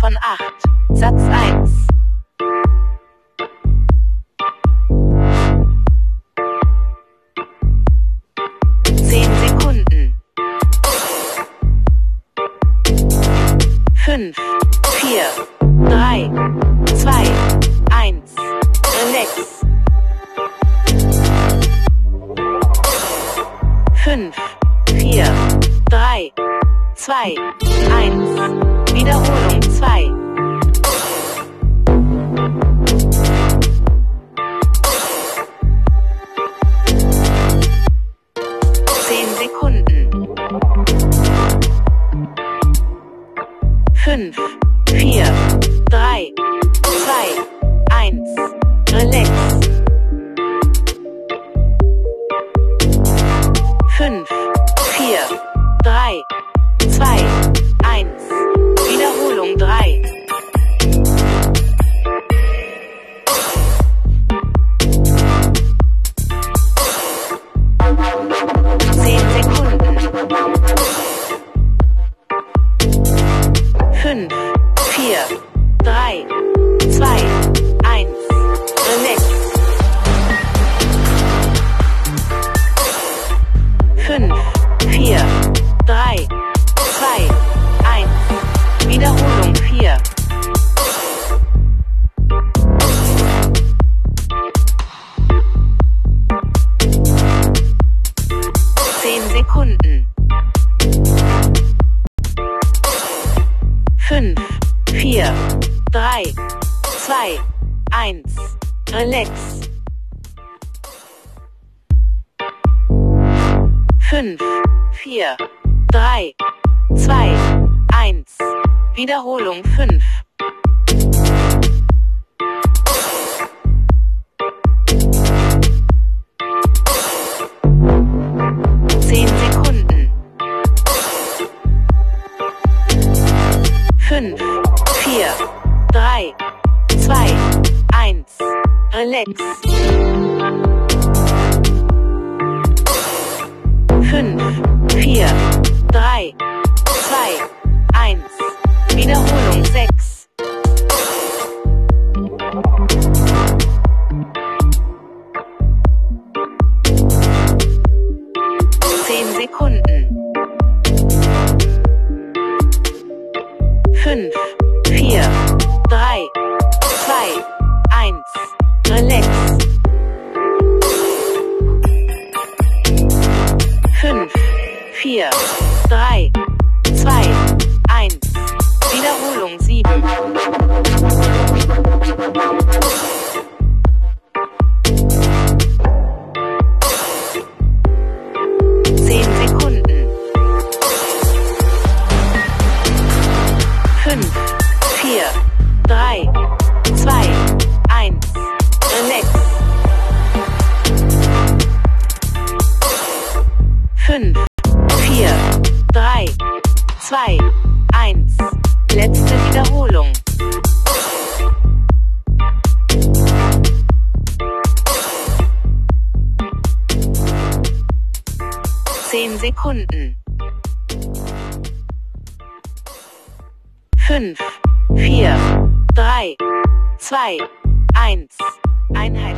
von 8. Satz 1. Zehn Sekunden. Fünf, vier, drei, zwei, eins. Relax. Fünf, vier, drei, zwei, eins. 5, 4, 3, 2, 1. Relax. 5, 4, 3, 2, 3, 2, 1. Relax. 5, 4, 3, 2, 1. Wiederholung 5. 2, 1, relax. 5, 4, 3, 2, 1, Wiederholung 6. Zehn Sekunden. 3, 1, relax. 5, 4, 3, 2, 1. Wiederholung 7. Zehn Sekunden. Fünf, vier, drei zwei, eins. Relax. Fünf, vier, drei, zwei, eins. Letzte Wiederholung. Zehn Sekunden. Fünf, vier, drei, zwei, eins. Einheit.